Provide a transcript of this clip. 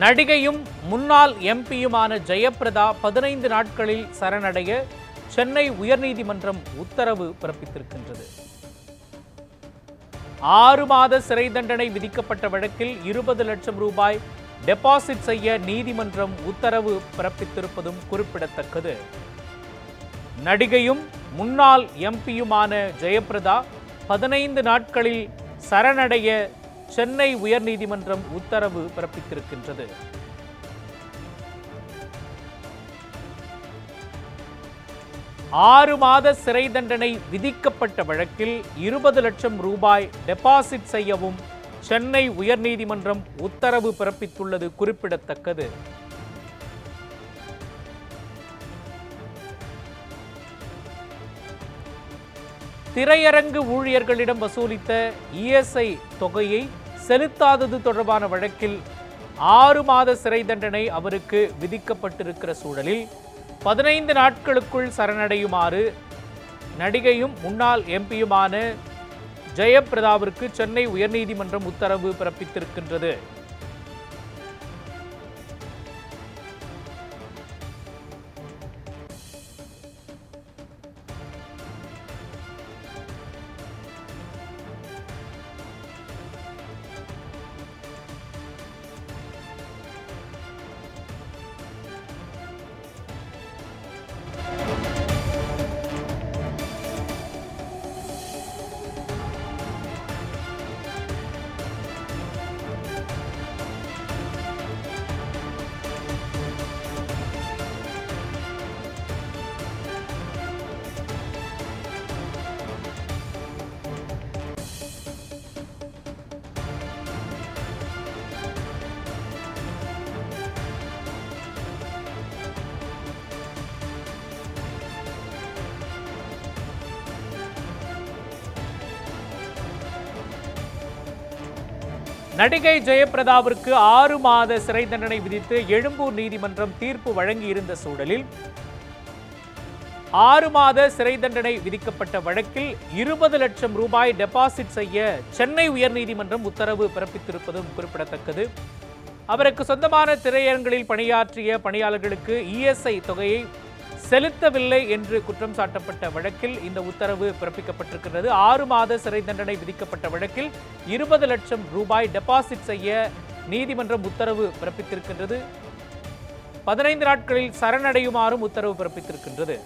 நடிகையும் முன்னாள் எம்பியுமான ஜெயப்பிரதா பதினைந்து நாட்களில் சரணடைய சென்னை உயர்நீதிமன்றம் உத்தரவு பிறப்பித்திருக்கின்றது. ஆறு மாத சிறை தண்டனை விதிக்கப்பட்ட வழக்கில் இருபது லட்சம் ரூபாய் டெபாசிட் செய்ய நீதிமன்றம் உத்தரவு பிறப்பித்திருப்பதும் குறிப்பிடத்தக்கது. நடிகையும் முன்னாள் எம்பியுமான ஜெயப்பிரதா பதினைந்து நாட்களில் சரணடைய சென்னை உயர்நீதிமன்றம் உத்தரவு பிறப்பித்திருக்கின்றது. ஆறு மாத சிறை தண்டனை விதிக்கப்பட்ட வழக்கில் இருபது லட்சம் ரூபாய் டெபாசிட் செய்யவும் சென்னை உயர்நீதிமன்றம் உத்தரவு பிறப்பித்துள்ளது குறிப்பிடத்தக்கது. திரையரங்கு ஊழியர்களிடம் வசூலித்த இஎஸ்ஐ தொகையை செலுத்தாதது தொடர்பான வழக்கில் ஆறு மாத சிறை தண்டனை அவருக்கு விதிக்கப்பட்டிருக்கிற சூழலில் பதினைந்து நாட்களுக்குள் சரணடையுமாறு நடிகையும் முன்னாள் எம்பியுமான ஜெயப்பிரதாவிற்கு சென்னை உயர்நீதிமன்றம் உத்தரவு பிறப்பித்திருக்கின்றது. நடிகை ஜெயப்பிரதாவிற்கு ஆறு மாத சிறை தண்டனை விதித்து எழும்பூர் நீதிமன்றம் தீர்ப்பு வழங்கியிருந்த சூழலில் ஆறு மாத சிறை தண்டனை விதிக்கப்பட்ட வழக்கில் இருபது லட்சம் ரூபாய் டெபாசிட் செய்ய சென்னை உயர்நீதிமன்றம் உத்தரவு பிறப்பித்திருப்பதும் குறிப்பிடத்தக்கது. அவருக்கு சொந்தமான திரையரங்களில் பணியாற்றிய பணியாளர்களுக்கு இஎஸ்ஐ தொகையை செலுத்தவில்லை என்று குற்றம் சாட்டப்பட்ட வழக்கில் இந்த உத்தரவு பிறப்பிக்கப்பட்டிருக்கிறது. ஆறு மாத சிறை தண்டனை விதிக்கப்பட்ட வழக்கில் இருபது லட்சம் ரூபாய் டெபாசிட் செய்ய நீதிமன்றம் உத்தரவு பிறப்பித்திருக்கின்றது. பதினைந்து நாட்களில் சரணடையுமாறும் உத்தரவு பிறப்பித்திருக்கின்றது.